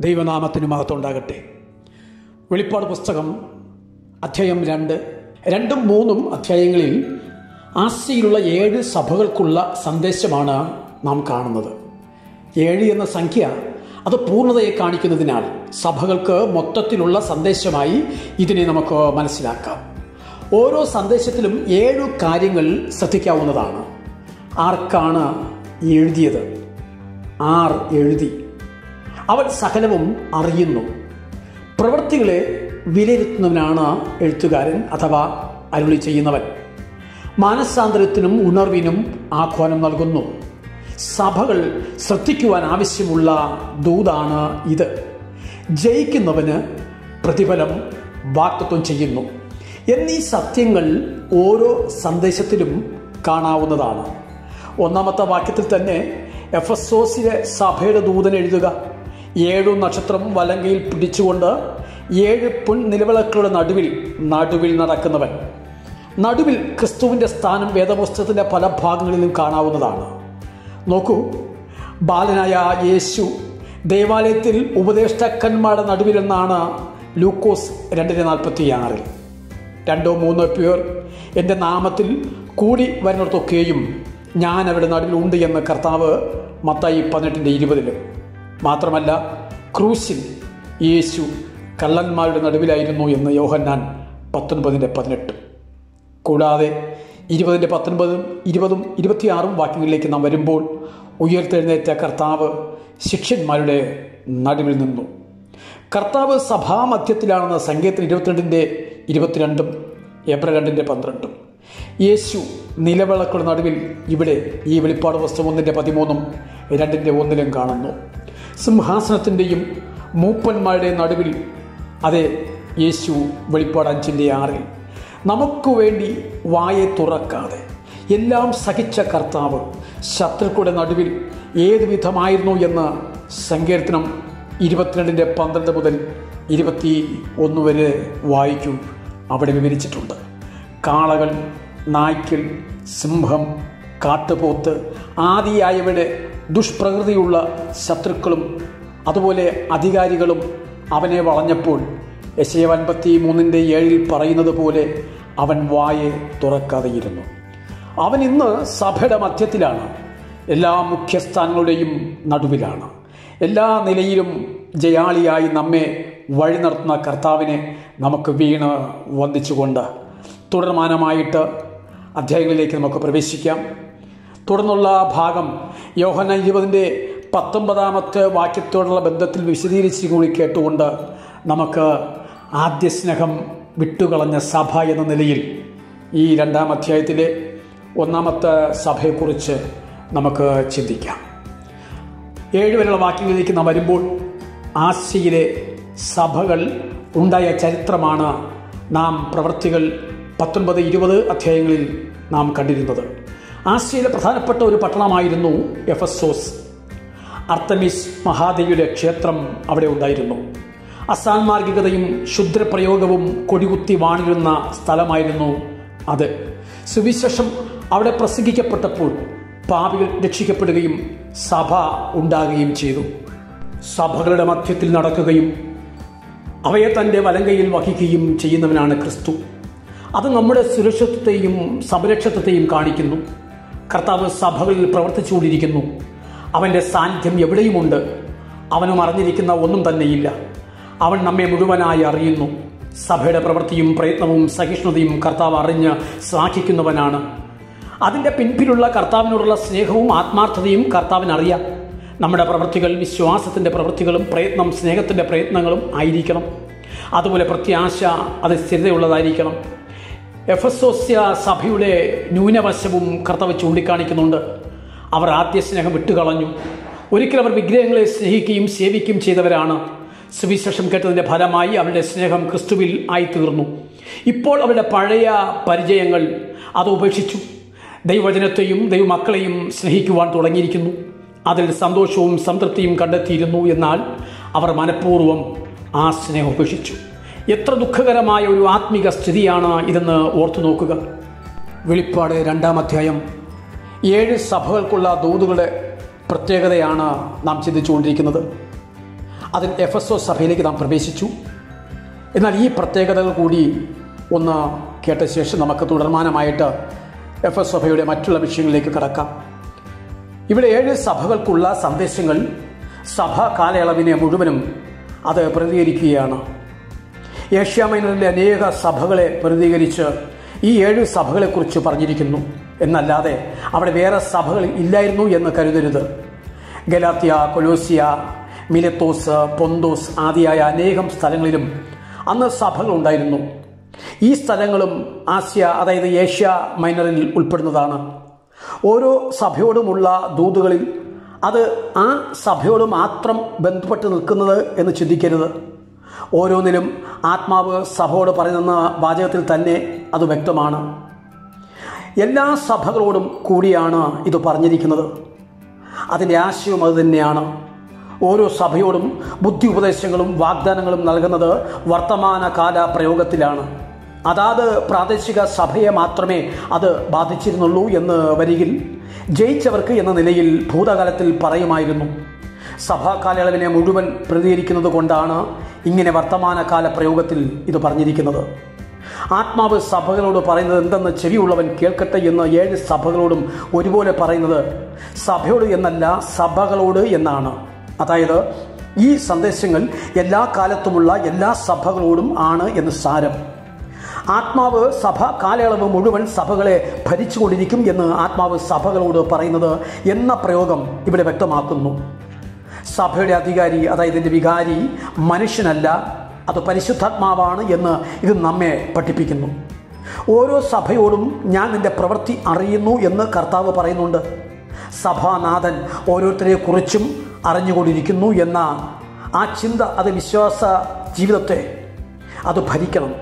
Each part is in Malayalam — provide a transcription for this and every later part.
ദൈവനാമത്തിന് മഹത്വം ഉണ്ടാകട്ടെ. വെളിപ്പാട് പുസ്തകം അധ്യായം രണ്ട്. രണ്ടും മൂന്നും അധ്യായങ്ങളിൽ ആസിയിലുള്ള ഏഴ് സഭകൾക്കുള്ള സന്ദേശമാണ് നാം കാണുന്നത്. ഏഴ് എന്ന സംഖ്യ അത് പൂർണതയെ കാണിക്കുന്നതിനാൽ സഭകൾക്ക് മൊത്തത്തിലുള്ള സന്ദേശമായി ഇതിനെ നമുക്ക് മനസ്സിലാക്കാം. ഓരോ സന്ദേശത്തിലും ഏഴു കാര്യങ്ങൾ ശ്രദ്ധിക്കാവുന്നതാണ്. ആർക്കാണ് എഴുതിയത്? ആർ എഴുതി. അവൻ സകലവും അറിയുന്നു. പ്രവൃത്തികളെ വിലയിരുത്തുന്നവനാണ് എഴുത്തുകാരൻ അഥവാ അരുളി ചെയ്യുന്നവൻ. മാനസാന്തരത്തിനും ഉണർവിനും ആഹ്വാനം നൽകുന്നു. സഭകൾ ശ്രദ്ധിക്കുവാൻ ആവശ്യമുള്ള ദൂതാണ് ഇത്. ജയിക്കുന്നവന് പ്രതിഫലം വാക്തത്വം ചെയ്യുന്നു. എന്നീ സത്യങ്ങൾ ഓരോ സന്ദേശത്തിലും കാണാവുന്നതാണ്. ഒന്നാമത്തെ വാക്യത്തിൽ തന്നെ എഫ് എസ് സഭയുടെ ദൂതൻ എഴുതുക. ഏഴു നക്ഷത്രം വലങ്കയിൽ പിടിച്ചുകൊണ്ട് ഏഴ് പുൺ നിലവിളക്കുകളുടെ നടുവിൽ നടുവിൽ നടക്കുന്നവൻ. നടുവിൽ ക്രിസ്തുവിന്റെ സ്ഥാനം വേദപുസ്തകത്തിന്റെ പല ഭാഗങ്ങളിലും കാണാവുന്നതാണ്. നോക്കൂ ബാലനായ യേശു ദേവാലയത്തിൽ ഉപദേഷ്ടാക്കന്മാരുടെ നടുവിലെന്നാണ് ലൂക്കോസ് രണ്ടിന് നാൽപ്പത്തി ആറിൽ രണ്ടോ മൂന്നോ പേർ എന്റെ നാമത്തിൽ കൂടി വരുന്നിടത്തൊക്കെയും ഞാൻ അവരുടെ നടുവിലുണ്ട് എന്ന് കർത്താവ് മത്തായി പതിനെട്ടിന്റെ ഇരുപതിൽ മാത്രമല്ല ക്രൂസിൽ യേശു കള്ളന്മാരുടെ നടുവിലായിരുന്നു എന്ന് യോഹന്നാൻ പത്തൊൻപതിന്റെ പതിനെട്ട്. കൂടാതെ ഇരുപതിന്റെ പത്തൊൻപതും ഇരുപതും ഇരുപത്തിയാറും വാക്യങ്ങളിലേക്ക് നാം വരുമ്പോൾ ഉയർത്തെഴുന്നേറ്റ കർത്താവ് ശിഷ്യന്മാരുടെ നടുവിൽ നിന്നു. കർത്താവ് സഭാമധ്യത്തിലാണെന്ന സംഗീതത്തിന് ഇരുപത്തിരണ്ടിന്റെ ഇരുപത്തിരണ്ടും ഏപ്രിൽ രണ്ടിന്റെ പന്ത്രണ്ടും. യേശു നിലവിളക്കുള്ള നടുവിൽ ഇവിടെ ഈ വെളിപ്പാട് പുസ്തകം ഒന്നിന്റെ പതിമൂന്നും രണ്ടിന്റെ ഒന്നിലും കാണുന്നു. സിംഹാസനത്തിന്റെയും മൂപ്പന്മാരുടെ നടുവിൽ. അതെ യേശു വെളിപ്പാട് അഞ്ചിന്റെ ആറിൽ നമുക്ക് വേണ്ടി വായെ തുറക്കാതെ എല്ലാം സഹിച്ച കർത്താവ് ശത്രുക്കളുടെ നടുവിൽ ഏത് വിധമായിരുന്നു എന്ന് സങ്കീർത്തനം ഇരുപത്തിരണ്ടിന്റെ പന്ത്രണ്ട് മുതൽ ഇരുപത്തി ഒന്ന് വരെ വായിക്കും. അവിടെ വിവരിച്ചിട്ടുണ്ട് കാളകൾ നായ്ക്കൾ സിംഹം കാട്ടുപോത്ത് ആദിയായവയുടെ ദുഷ്പ്രകൃതിയുള്ള ശത്രുക്കളും അതുപോലെ അധികാരികളും അവനെ വളഞ്ഞപ്പോൾ യശയ അൻപത്തി മൂന്നിന്റെ ഏഴിൽ പറയുന്നത് പോലെ അവൻ വായെ തുറക്കാതെയിരുന്നു. അവൻ ഇന്ന് സഭയുടെ മധ്യത്തിലാണ്. എല്ലാ മുഖ്യസ്ഥാനങ്ങളുടെയും നടുവിലാണ്. എല്ലാ നിലയിലും ജയാളിയായി നമ്മെ വഴി നടത്തുന്ന കർത്താവിനെ നമുക്ക് വീണ് വന്ദിച്ചുകൊണ്ട് തുടർമാനമായിട്ട് അധ്യായങ്ങളിലേക്ക് നമുക്ക് പ്രവേശിക്കാം. തുടർന്നുള്ള ഭാഗം യോഹന ഇരുപതിന്റെ പത്തൊമ്പതാമത്തെ വാക്യത്തോടുള്ള ബന്ധത്തിൽ വിശദീകരിച്ച് കൂടി കേട്ടുകൊണ്ട് നമുക്ക് ആദ്യ സ്നേഹം വിട്ടുകളഞ്ഞ സഭ എന്ന നിലയിൽ ഈ രണ്ടാം അധ്യായത്തിലെ ഒന്നാമത്തെ സഭയെക്കുറിച്ച് നമുക്ക് ചിന്തിക്കാം. ഏഴ് വരെയുള്ള വാക്യങ്ങളിലേക്ക് നാം വരുമ്പോൾ ആസിയയിലെ സഭകൾ ഉണ്ടായ ചരിത്രമാണ് നാം പ്രവൃത്തികൾ പത്തൊൻപത് ഇരുപത് അധ്യായങ്ങളിൽ നാം കണ്ടിരുന്നത്. ആസിയയിലെ പ്രധാനപ്പെട്ട ഒരു പട്ടണമായിരുന്നു എഫസോസ്. അർത്തമിസ് മഹാദേവിയുടെ ക്ഷേത്രം അവിടെ ഉണ്ടായിരുന്നു. അസാൻമാർഗികതയും ക്ഷുദ്രപ്രയോഗവും കൊടികുത്തി വാണിരുന്ന സ്ഥലമായിരുന്നു അത്. സുവിശേഷം അവിടെ പ്രസംഗിക്കപ്പെട്ടപ്പോൾ പാപികൾ രക്ഷിക്കപ്പെടുകയും സഭ ഉണ്ടാകുകയും ചെയ്തു. സഭകളുടെ മധ്യത്തിൽ നടക്കുകയും അവയെ തന്റെ വലങ്കയിൽ വഹിക്കുകയും ചെയ്യുന്നവനാണ് ക്രിസ്തു. അത് നമ്മുടെ സുരക്ഷിതത്വത്തെയും സംരക്ഷത്വത്തെയും കാണിക്കുന്നു. കർത്താവ് സഭകളിൽ പ്രവർത്തിച്ചുകൊണ്ടിരിക്കുന്നു. അവന്റെ സാന്നിധ്യം എവിടെയുമുണ്ട്? അവനും അറിഞ്ഞിരിക്കുന്ന ഒന്നും തന്നെയില്ല. അവൻ നമ്മെ മുഴുവനായി അറിയുന്നു. സഭയുടെ പ്രവൃത്തിയും പ്രയത്നവും സഹിഷ്ണുതയും കർത്താവ് അറിഞ്ഞ് ശ്ലാഘിക്കുന്നവനാണ് അതിന്റെ പിൻപിലുള്ള കർത്താവിനോടുള്ള സ്നേഹവും ആത്മാർത്ഥതയും കർത്താവിനറിയാം. നമ്മുടെ പ്രവൃത്തികൾ വിശ്വാസത്തിന്റെ പ്രവൃത്തികളും പ്രയത്നം സ്നേഹത്തിന്റെ പ്രയത്നങ്ങളും ആയിരിക്കണം. അതുപോലെ പ്രത്യാശ അത് സ്ഥിരതയുള്ളതായിരിക്കണം. എഫസോസ്യ സഭയുടെ ന്യൂനവശവും കർത്തവ് ചൂണ്ടിക്കാണിക്കുന്നുണ്ട്. അവർ ആദ്യ സ്നേഹം വിട്ടുകളഞ്ഞു. ഒരിക്കൽ അവർ വിഗ്രഹങ്ങളെ സ്നേഹിക്കുകയും സേവിക്കുകയും ചെയ്തവരാണ്. സുവിശേഷം കേട്ടതിന്റെ ഫലമായി അവരുടെ സ്നേഹം ക്രിസ്തുവിൽ ആയിത്തീർന്നു. ഇപ്പോൾ അവരുടെ പഴയ പരിചയങ്ങൾ അത് ഉപേക്ഷിച്ചു. ദൈവവചനത്തെയും ദൈവമക്കളെയും സ്നേഹിക്കുവാൻ തുടങ്ങിയിരിക്കുന്നു. അതിൽ സന്തോഷവും സംതൃപ്തിയും കണ്ടെത്തിയിരുന്നു എന്നാൽ അവർ മനഃപൂർവം ആ സ്നേഹം ഉപേക്ഷിച്ചു. എത്ര ദുഃഖകരമായ ഒരു ആത്മിക സ്ഥിതിയാണ് ഇതെന്ന് ഓർത്തു നോക്കുക. വെളിപ്പാട് രണ്ടാം അധ്യായം. ഏഴ് സഭകൾക്കുള്ള ദൂതുകളുടെ പ്രത്യേകതയാണ് നാം ചിന്തിച്ചുകൊണ്ടിരിക്കുന്നത്. അതിൽ എഫ് എസ് ഒ സഭയിലേക്ക് നാം പ്രവേശിച്ചു. എന്നാൽ ഈ പ്രത്യേകതകൾ കൂടി ഒന്ന് കേട്ട ശേഷം നമുക്ക് തുടർമാനമായിട്ട് എഫ് എസ് സഭയുടെ മറ്റുള്ള വിഷയങ്ങളിലേക്ക് കടക്കാം. ഇവിടെ ഏഴ് സഭകൾക്കുള്ള സന്ദേശങ്ങൾ സഭ കാലയളവിനെ മുഴുവനും അത് പ്രതികരിക്കുകയാണ്. ഏഷ്യ മൈനറിലെ അനേക സഭകളെ പ്രതികരിച്ച് ഈ ഏഴ് സഭകളെക്കുറിച്ച് പറഞ്ഞിരിക്കുന്നു. എന്നല്ലാതെ അവിടെ വേറെ സഭകൾ ഇല്ലായിരുന്നു എന്ന് കരുതരുത്. ഗലാത്തിയ കൊലോസിയ മിലത്തോസ് പൊന്തോസ് ആദിയായ അനേകം സ്ഥലങ്ങളിലും അന്ന് സഭകൾ ഉണ്ടായിരുന്നു. ഈ സ്ഥലങ്ങളും ആസ്യ അതായത് ഏഷ്യ മൈനറിൽ ഉൾപ്പെടുന്നതാണ്. ഓരോ സഭയോടുമുള്ള ദൂതുകളിൽ അത് ആ സഭയോട് മാത്രം ബന്ധപ്പെട്ട് നിൽക്കുന്നത് എന്ന് ചിന്തിക്കരുത്. ഓരോന്നിലും ആത്മാവ് സഭയോട് പറയുന്ന വാചകത്തിൽ തന്നെ അത് വ്യക്തമാണ്. എല്ലാ സഭകളോടും കൂടിയാണ് ഇത് പറഞ്ഞിരിക്കുന്നത്. അതിന്റെ ആശയവും അത് തന്നെയാണ്. ഓരോ സഭയോടും ബുദ്ധി ഉപദേശങ്ങളും വാഗ്ദാനങ്ങളും നൽകുന്നത് വർത്തമാനകാല പ്രയോഗത്തിലാണ്. അതാത് പ്രാദേശിക സഭയെ മാത്രമേ അത് ബാധിച്ചിരുന്നുള്ളൂ എന്ന് വരികിൽ ജയിച്ചവർക്ക് എന്ന നിലയിൽ ഭൂതകാലത്തിൽ പറയുമായിരുന്നു. സഭാ കാലയളവിനെ മുഴുവൻ പ്രതികരിക്കുന്നത് കൊണ്ടാണ് ഇങ്ങനെ വർത്തമാനകാല പ്രയോഗത്തിൽ ഇത് പറഞ്ഞിരിക്കുന്നത്. ആത്മാവ് സഭകളോട് പറയുന്നത് എന്തെന്ന് ചെവിയുള്ളവൻ കേൾക്കട്ടെ എന്ന് ഏഴ് സഭകളോടും ഒരുപോലെ പറയുന്നത് സഭയോട് എന്നല്ല സഭകളോട് എന്നാണ്. അതായത് ഈ സന്ദേശങ്ങൾ എല്ലാ കാലത്തുമുള്ള എല്ലാ സഭകളോടും ആണ് എന്ന് സാരം. ആത്മാവ് സഭ കാലയളവ് മുഴുവൻ സഭകളെ ഭരിച്ചുകൊണ്ടിരിക്കും എന്ന് ആത്മാവ് സഭകളോട് പറയുന്നത് എന്ന പ്രയോഗം ഇവിടെ വ്യക്തമാക്കുന്നു. സഭയുടെ അധികാരി അതായത് ഇതിന്റെ വികാരി മനുഷ്യനല്ല അത് പരിശുദ്ധാത്മാവാണ് എന്ന് ഇത് നമ്മെ പഠിപ്പിക്കുന്നു. ഓരോ സഭയോടും ഞാൻ നിന്റെ പ്രവൃത്തി അറിയുന്നു എന്ന് കർത്താവ് പറയുന്നുണ്ട്. സഭാനാഥൻ ഓരോരുത്തരെ കുറിച്ചും അറിഞ്ഞുകൊണ്ടിരിക്കുന്നു എന്ന ആ ചിന്ത അത് വിശ്വാസ ജീവിതത്തെ അത് ഭരിക്കണം.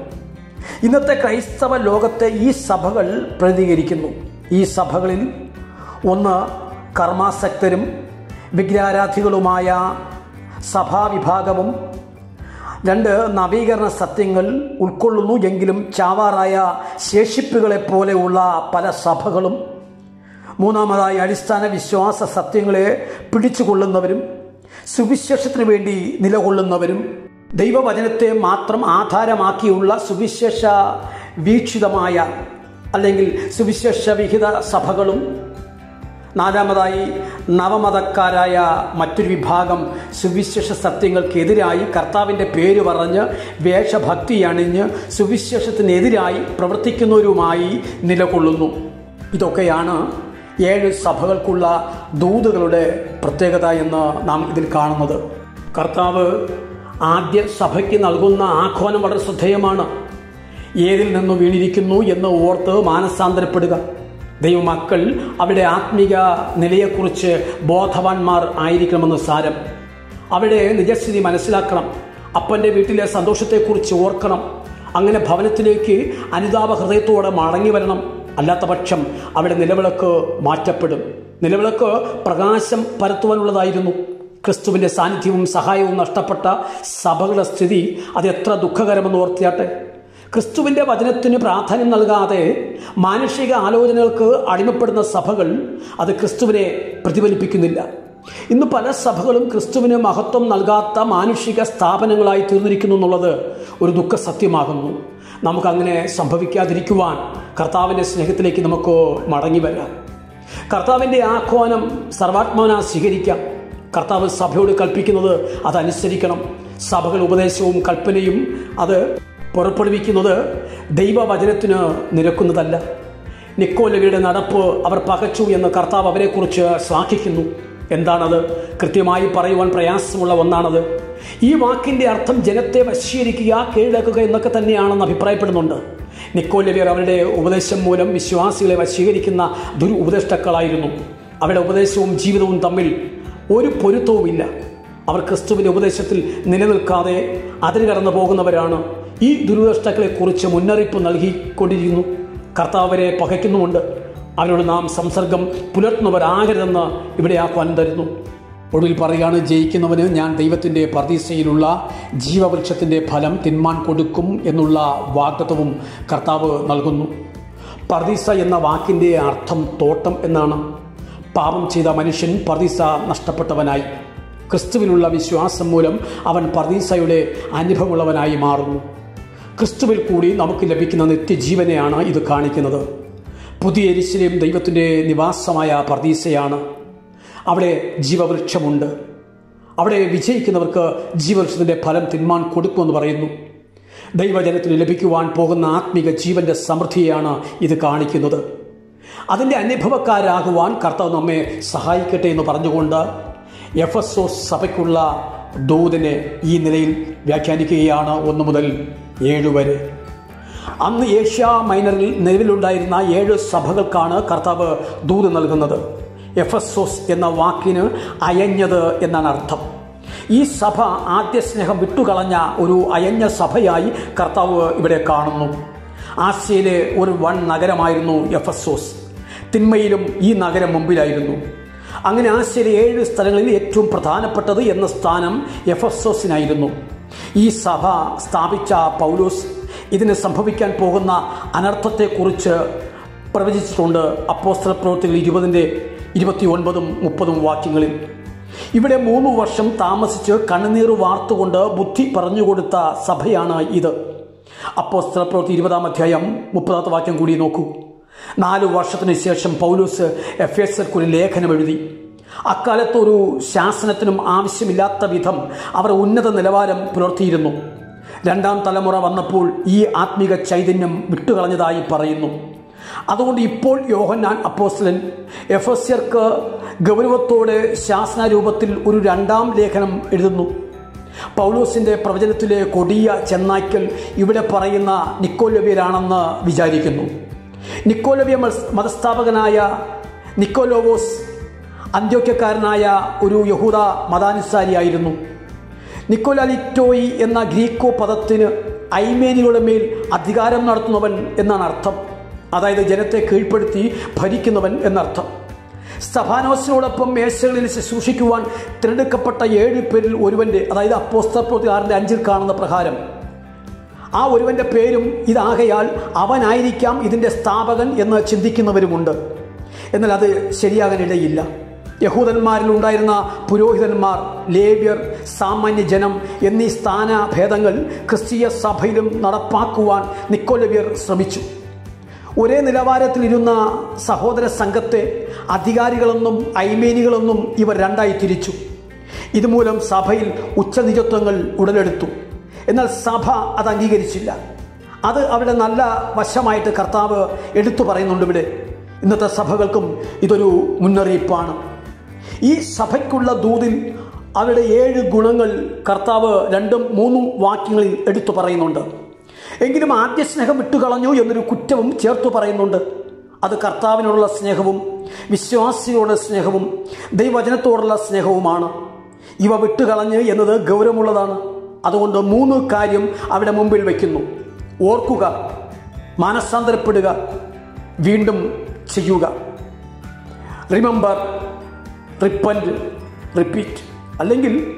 ഇന്നത്തെ ക്രൈസ്തവ ലോകത്തെ ഈ സഭകൾ പ്രതികരിക്കുന്നു ഈ സഭകളിൽ ഒന്ന് കർമാസക്തരും വിഗ്രഹാരാധികളുമായ സഭാവിഭാഗവും രണ്ട് നവീകരണ സത്യങ്ങൾ ഉൾക്കൊള്ളുന്നു എങ്കിലും ചാവാറായ ശേഷിപ്പുകളെ പോലെയുള്ള പല സഭകളും മൂന്നാമതായി അടിസ്ഥാന വിശ്വാസ സത്യങ്ങളെ പിടിച്ചുകൊള്ളുന്നവരും സുവിശേഷത്തിനു വേണ്ടി നിലകൊള്ളുന്നവരും ദൈവവചനത്തെ മാത്രം ആധാരമാക്കിയുള്ള സുവിശേഷ വീക്ഷിതമായ അല്ലെങ്കിൽ സുവിശേഷ വിഹിത സഭകളും നാലാമതായി നവമതക്കാരായ മറ്റൊരു വിഭാഗം സുവിശേഷ സത്യങ്ങൾക്കെതിരായി കർത്താവിന്റെ പേര് പറഞ്ഞ് വേഷഭക്തി അണിഞ്ഞ് സുവിശേഷത്തിനെതിരായി പ്രവർത്തിക്കുന്നവരുമായി നിലകൊള്ളുന്നു. ഇതൊക്കെയാണ് ഏഴ് സഭകൾക്കുള്ള ദൂതുകളുടെ പ്രത്യേകത എന്ന് നാം ഇതിൽ കാണുന്നത്. കർത്താവ് ആദ്യ സഭയ്ക്ക് നൽകുന്ന ആഹ്വാനം വളരെ ശ്രദ്ധേയമാണ്. ഏതിൽ നിന്ന് വീണിരിക്കുന്നു എന്ന് ഓർത്ത് മാനസാന്തരപ്പെടുക. ദൈവമക്കൾ അവിടെ ആത്മീക നിലയെക്കുറിച്ച് ബോധവാന്മാർ ആയിരിക്കണമെന്ന് സാരം. അവിടെ നിജസ്ഥിതി മനസ്സിലാക്കണം. അപ്പന്റെ വീട്ടിലെ സന്തോഷത്തെക്കുറിച്ച് ഓർക്കണം. അങ്ങനെ ഭവനത്തിലേക്ക് അനുതാപ ഹൃദയത്തോടെ മടങ്ങി വരണം. അല്ലാത്ത പക്ഷം അവിടെ നിലവിളക്ക് മാറ്റപ്പെടും. നിലവിളക്ക് പ്രകാശം പരത്തുവാനുള്ളതായിരുന്നു. ക്രിസ്തുവിന്റെ സാന്നിധ്യവും സഹായവും നഷ്ടപ്പെട്ട സഭകളുടെ സ്ഥിതി അത് എത്ര ദുഃഖകരമെന്ന് ഓർത്തിയാട്ടെ. ക്രിസ്തുവിന്റെ വചനത്തിന് പ്രാധാന്യം നൽകാതെ മാനുഷിക ആലോചനകൾക്ക് അടിമപ്പെടുന്ന സഭകൾ അത് ക്രിസ്തുവിനെ പ്രതിഫലിപ്പിക്കുന്നില്ല. ഇന്ന് പല സഭകളും ക്രിസ്തുവിന് മഹത്വം നൽകാത്ത മാനുഷിക സ്ഥാപനങ്ങളായി തീർന്നിരിക്കുന്നു എന്നുള്ളത് ഒരു ദുഃഖ സത്യമാകുന്നു. നമുക്കങ്ങനെ സംഭവിക്കാതിരിക്കുവാൻ കർത്താവിന്റെ സ്നേഹത്തിലേക്ക് നമുക്ക് മടങ്ങി വരാം. കർത്താവിന്റെ ആഹ്വാനം സർവാത്മന സ്വീകരിക്കാം. കർത്താവ് സഭയോട് കൽപ്പിക്കുന്നത് അതനുസരിക്കണം. സഭകൾ ഉപദേശവും കൽപ്പനയും അത് പുറപ്പെടുവിക്കുന്നത് ദൈവവചനത്തിന് നിരക്കുന്നതല്ല. നിക്കോലവിയുടെ നടപ്പ് അവർ പകച്ചു എന്ന് കർത്താവ് അവരെക്കുറിച്ച് ശ്ലാഘിക്കുന്നു. എന്താണത്? കൃത്യമായി പറയുവാൻ പ്രയാസമുള്ള ഒന്നാണത്. ഈ വാക്കിന്റെ അർത്ഥം ജനത്തെ വശീകരിക്കുക കീഴടക്കുക എന്നൊക്കെ തന്നെയാണെന്ന് അഭിപ്രായപ്പെടുന്നുണ്ട്. നിക്കോലവിയർ അവരുടെ ഉപദേശം മൂലം വിശ്വാസികളെ വശീകരിക്കുന്ന ദുരു ഉപദേഷ്ടാക്കളായിരുന്നു. അവരുടെ ഉപദേശവും ജീവിതവും തമ്മിൽ ഒരു പൊരുത്തവുമില്ല. അവർ ക്രിസ്തുവിന്റെ ഉപദേശത്തിൽ നിലനിൽക്കാതെ അതിന് കടന്നു പോകുന്നവരാണ് ഈ ദുരിതാഷ്ടാക്കളെക്കുറിച്ച് മുന്നറിയിപ്പ് നൽകിക്കൊണ്ടിരിക്കുന്നു. കർത്താവരെ പകയ്ക്കുന്നുമുണ്ട്. അവരോട് നാം സംസർഗം പുലർത്തുന്നവരാകരുതെന്ന് ഇവിടെ ആഹ്വാനം തരുന്നു. ഒടുവിൽ പറയുകയാണ് ജയിക്കുന്നവന് ഞാൻ ദൈവത്തിന്റെ പ്രതീക്ഷയിലുള്ള ജീവവൃക്ഷത്തിന്റെ ഫലം തിന്മാൻ കൊടുക്കും എന്നുള്ള വാഗ്ദത്വവും കർത്താവ് നൽകുന്നു. പ്രതീസ എന്ന വാക്കിന്റെ അർത്ഥം തോട്ടം എന്നാണ്. പാപം ചെയ്ത മനുഷ്യൻ പ്രതീസ നഷ്ടപ്പെട്ടവനായി. ക്രിസ്തുവിനുള്ള വിശ്വാസം മൂലം അവൻ പ്രതീസയുടെ അനുഭവമുള്ളവനായി മാറുന്നു. ക്രിസ്തുവിൽ കൂടി നമുക്ക് ലഭിക്കുന്ന നിത്യജീവനെയാണ് ഇത് കാണിക്കുന്നത്. പുതിയ എരിശിലെയും ദൈവത്തിന്റെ നിവാസമായ പ്രതീസയാണ് അവിടെ ജീവവൃക്ഷമുണ്ട്. അവിടെ വിജയിക്കുന്നവർക്ക് ജീവവൃക്ഷത്തിന്റെ ഫലം തിന്മാൻ കൊടുക്കുമെന്ന് പറയുന്നു. ദൈവജനത്തിന് ലഭിക്കുവാൻ പോകുന്ന ആത്മിക ജീവന്റെ സമൃദ്ധിയാണ് ഇത് കാണിക്കുന്നത്. അതിന്റെ അനുഭവക്കാരാകുവാൻ കർത്താവ് നമ്മെ സഹായിക്കട്ടെ എന്ന് പറഞ്ഞുകൊണ്ട് എഫ് എസ് ഒ സഭയ്ക്കുള്ള ദൂതിനെ ഈ നിലയിൽ വ്യാഖ്യാനിക്കുകയാണ്. ഒന്നു മുതൽ ഏഴ് വരെ. അന്ന് ഏഷ്യ മൈനറിൽ നിലവിലുണ്ടായിരുന്ന ഏഴ് സഭകൾക്കാണ് കർത്താവ് ദൂത് നൽകുന്നത്. എഫസോസ് എന്ന വാക്കിന് അയഞ്ഞത് എന്നാണ് അർത്ഥം. ഈ സഭ ആദ്യ സ്നേഹം വിട്ടുകളഞ്ഞ ഒരു അയഞ്ഞ സഭയായി കർത്താവ് ഇവിടെ കാണുന്നു. ആസ്യയിലെ ഒരു വൺ നഗരമായിരുന്നു എഫസോസ്. തിന്മയിലും ഈ നഗരം മുമ്പിലായിരുന്നു. അങ്ങനെ ആസ്യയിലെ ഏഴ് സ്ഥലങ്ങളിൽ ഏറ്റവും പ്രധാനപ്പെട്ടത് എന്ന സ്ഥാനം എഫസോസിനായിരുന്നു. ഈ സഭ സ്ഥാപിച്ച പൗലൂസ് ഇതിന് സംഭവിക്കാൻ പോകുന്ന അനർത്ഥത്തെക്കുറിച്ച് പ്രവചിച്ചിട്ടുണ്ട് അപ്പോസ്തല പ്രവൃത്തികൾ ഇരുപതിന്റെ ഇരുപത്തി ഒൻപതും മുപ്പതും വാക്യങ്ങളിൽ. ഇവിടെ മൂന്ന് വർഷം താമസിച്ച് കണ്ണുനീർ വാർത്തുകൊണ്ട് ബുദ്ധി പറഞ്ഞുകൊടുത്ത സഭയാണ് ഇത്. അപ്പോസ്തല പ്രവൃത്തി ഇരുപതാം അധ്യായം മുപ്പതാമത്തെ വാക്യം കൂടി നോക്കൂ. നാല് വർഷത്തിന് ശേഷം പൗലൂസ് എഫ് എസ് ലേഖനം എഴുതി. അക്കാലത്ത് ഒരു ശാസനത്തിനും ആവശ്യമില്ലാത്ത വിധം അവർ ഉന്നത നിലവാരം പുലർത്തിയിരുന്നു. രണ്ടാം തലമുറ വന്നപ്പോൾ ഈ ആത്മീക ചൈതന്യം വിട്ടുകളഞ്ഞതായി പറയുന്നു. അതുകൊണ്ട് ഇപ്പോൾ യോഹന്നാൻ അപ്പോസ്റ്റലൻ എർക്ക് ഗൗരവത്തോടെ ശാസനാരൂപത്തിൽ ഒരു രണ്ടാം ലേഖനം എഴുതുന്നു. പൗലോസിന്റെ പ്രവചനത്തിലെ കൊടിയ ചെന്നായ്ക്കൽ ഇവിടെ പറയുന്ന നിക്കോലവ്യരാണെന്ന് വിചാരിക്കുന്നു. നിക്കോലവ്യ മതസ്ഥാപകനായ നിക്കോലോവോസ് അന്ത്യോക്യക്കാരനായ ഒരു യഹൂദ മതാനുസാരിയായിരുന്നു. നിക്കോലാലിറ്റോയി എന്ന ഗ്രീക്കോ പദത്തിന് ഐമേനിയുടെ മേൽ അധികാരം നടത്തുന്നവൻ എന്നാണ് അർത്ഥം. അതായത് ജനത്തെ കീഴ്പ്പെടുത്തി ഭരിക്കുന്നവൻ എന്നർത്ഥം. സഭാനോസിനോടൊപ്പം മേശകളിൽ ശുശ്രൂഷിക്കുവാൻ തിരഞ്ഞെടുക്കപ്പെട്ട ഏഴ് പേരിൽ ഒരുവന്റെ അതായത് അപ്പോസ്തപ്രവൃത്തി അഞ്ചിൽ കാണുന്ന പ്രകാരം ആ ഒരുവന്റെ പേരും ഇതാകയാൽ അവനായിരിക്കാം ഇതിന്റെ സ്ഥാപകൻ എന്ന് ചിന്തിക്കുന്നവരുമുണ്ട്. എന്നാൽ അത് ശരിയാകാനിടയില്ല. യഹൂദന്മാരിൽ ഉണ്ടായിരുന്ന പുരോഹിതന്മാർ ലേബ്യർ സാമാന്യ ജനം എന്നീ സ്ഥാനഭേദങ്ങൾ ക്രിസ്തീയ സഭയിലും നടപ്പാക്കുവാൻ നിക്കോലവ്യർ ശ്രമിച്ചു. ഒരേ നിലവാരത്തിലിരുന്ന സഹോദര സംഘത്തെ അധികാരികളെന്നും ഐമേനികളെന്നും ഇവർ രണ്ടായി തിരിച്ചു. ഇതുമൂലം സഭയിൽ ഉച്ചനിജത്വങ്ങൾ ഉടലെടുത്തു. എന്നാൽ സഭ അത് അംഗീകരിച്ചില്ല. അത് അവരുടെ നല്ല വശമായിട്ട് കർത്താവ് എടുത്തു പറയുന്നുണ്ട് ഇവിടെ. ഇന്നത്തെ സഭകൾക്കും ഇതൊരു മുന്നറിയിപ്പാണ്. ഈ സഭയ്ക്കുള്ള ദൂതിൽ അവരുടെ ഏഴ് ഗുണങ്ങൾ കർത്താവ് രണ്ടും മൂന്നും വാക്യങ്ങളിൽ എടുത്തു പറയുന്നുണ്ട്. എങ്കിലും ആദ്യ സ്നേഹം വിട്ടുകളഞ്ഞു എന്നൊരു കുറ്റവും ചേർത്തു പറയുന്നുണ്ട്. അത് കർത്താവിനോടുള്ള സ്നേഹവും വിശ്വാസിയോടുള്ള സ്നേഹവും ദൈവവചനത്തോടുള്ള സ്നേഹവുമാണ്. ഇവ വിട്ടുകളഞ്ഞ് എന്നത് ഗൗരവമുള്ളതാണ്. അതുകൊണ്ട് മൂന്ന് കാര്യം അവിടെ മുമ്പിൽ വയ്ക്കുന്നു ഓർക്കുക മാനസാന്തരപ്പെടുക വീണ്ടും ചെയ്യുക. Remember repent repeat. അല്ലെങ്കിൽ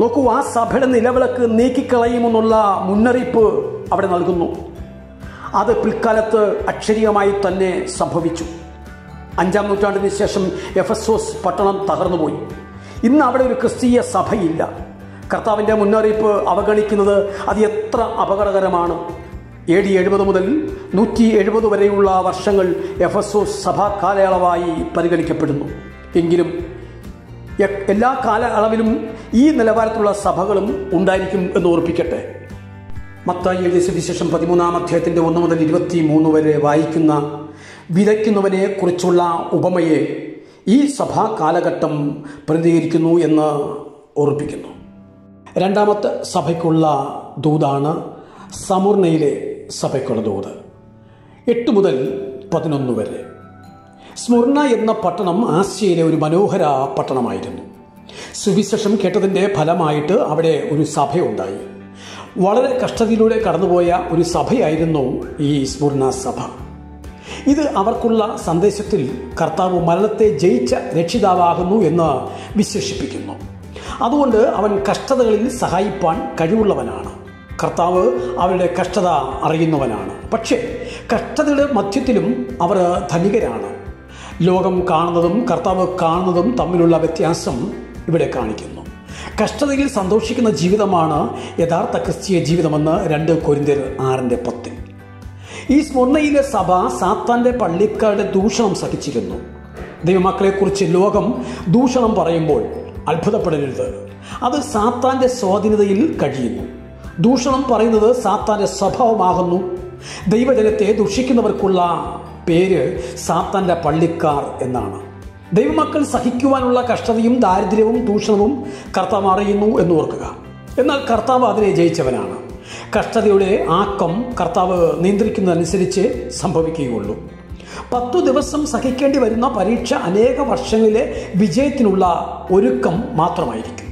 നോക്കൂ ആ സഭയുടെ നിലവിളക്ക് നീക്കിക്കളയുമെന്നുള്ള മുന്നറിയിപ്പ് അവിടെ നൽകുന്നു. അത് പിൽക്കാലത്ത് അക്ഷരീയമായി തന്നെ സംഭവിച്ചു. അഞ്ചാം നൂറ്റാണ്ടിന് ശേഷം എഫസോസ് പട്ടണം തകർന്നുപോയി. ഇന്ന് അവിടെ ഒരു ക്രിസ്തീയ സഭയില്ല. കർത്താവിന്റെ മുന്നറിയിപ്പ് അവഗണിക്കുന്നത് അത് എത്ര അപകടകരമാണ്. എ ഡി എഴുപത് മുതൽ നൂറ്റി എഴുപത് വരെയുള്ള വർഷങ്ങൾ എഫസോസ് സഭാ കാലയളവായി പരിഗണിക്കപ്പെടുന്നു. എങ്കിലും എല്ലാ കാലയളവിലും ഈ നിലവാരത്തിലുള്ള സഭകളും ഉണ്ടായിരിക്കും എന്ന് ഓർപ്പിക്കട്ടെ. മത്തായി എഴുതിയ സുവിശേഷം പതിമൂന്നാം അധ്യായത്തിന്റെ ഒന്ന് മുതൽ ഇരുപത്തി മൂന്ന് വരെ വായിക്കുന്ന വിതയ്ക്കുന്നവനെ കുറിച്ചുള്ള ഉപമയെ ഈ സഭാ കാലഘട്ടം പ്രതികരിക്കുന്നു എന്ന് ഓർപ്പിക്കുന്നു. രണ്ടാമത്തെ സഭയ്ക്കുള്ള ദൂതാണ് സമൂർണയിലെ സഭയ്ക്കുള്ള ദൂത്. എട്ട് മുതൽ പതിനൊന്ന് വരെ. സ്മുർണ എന്ന പട്ടണം ആസിയയിലെ ഒരു മനോഹര പട്ടണമായിരുന്നു. സുവിശേഷം കേട്ടതിന്റെ ഫലമായിട്ട് അവിടെ ഒരു സഭയുണ്ടായി. വളരെ കഷ്ടതയിലൂടെ കടന്നുപോയ ഒരു സഭയായിരുന്നു ഈ സ്മുർണ സഭ. ഇത് അവർക്കുള്ള സന്ദേശത്തിൽ കർത്താവ് മരണത്തെ ജയിച്ച രക്ഷിതാവാകുന്നു എന്ന് വിശേഷിപ്പിക്കുന്നു. അതുകൊണ്ട് അവൻ കഷ്ടതകളിൽ സഹായിപ്പാൻ കഴിവുള്ളവനാണ്. കർത്താവ് അവരുടെ കഷ്ടത അറിയുന്നവനാണ്. പക്ഷേ കഷ്ടതയുടെ മധ്യത്തിലും അവർ ധനികരാണ്. ലോകം കാണുന്നതും കർത്താവ് കാണുന്നതും തമ്മിലുള്ള വ്യത്യാസം ഇവിടെ കാണിക്കുന്നു. കഷ്ടതയിൽ സന്തോഷിക്കുന്ന ജീവിതമാണ് യഥാർത്ഥ ക്രിസ്തീയ ജീവിതമെന്ന് രണ്ട് കൊരിന്തിയർ ആറിന്റെ പത്തിൽ. ഈ സ്മൊർണയിലെ സഭ സാത്താന്റെ പള്ളിക്കാരുടെ ദൂഷണം സഹിച്ചിരുന്നു. ദൈവമക്കളെക്കുറിച്ച് ലോകം ദൂഷണം പറയുമ്പോൾ അത്ഭുതപ്പെടരുത്. അത് സാത്താന്റെ സ്വാധീനതയിൽ കഴിയുന്നു. ദൂഷണം പറയുന്നത് സാത്താന്റെ സ്വഭാവമാകുന്നു. ദൈവജനത്തെ ദുഷിക്കുന്നവർക്കുള്ള പേര് സാത്താന്റെ പള്ളിക്കാർ എന്നാണ്. ദൈവമക്കൾ സഹിക്കുവാനുള്ള കഷ്ടതയും ദാരിദ്ര്യവും ദൂഷണവും കർത്താവ് അറിയുന്നു എന്ന് ഓർക്കുക. എന്നാൽ കർത്താവ് അതിനെ ജയിച്ചവനാണ്. കഷ്ടതയുടെ ആക്കം കർത്താവ് നിയന്ത്രിക്കുന്നതനുസരിച്ച് സംഭവിക്കുകയുള്ളൂ. പത്തു ദിവസം സഹിക്കേണ്ടി വരുന്ന പരീക്ഷ അനേക വർഷങ്ങളിലെ വിജയത്തിനുള്ള ഒരുക്കം മാത്രമായിരിക്കും.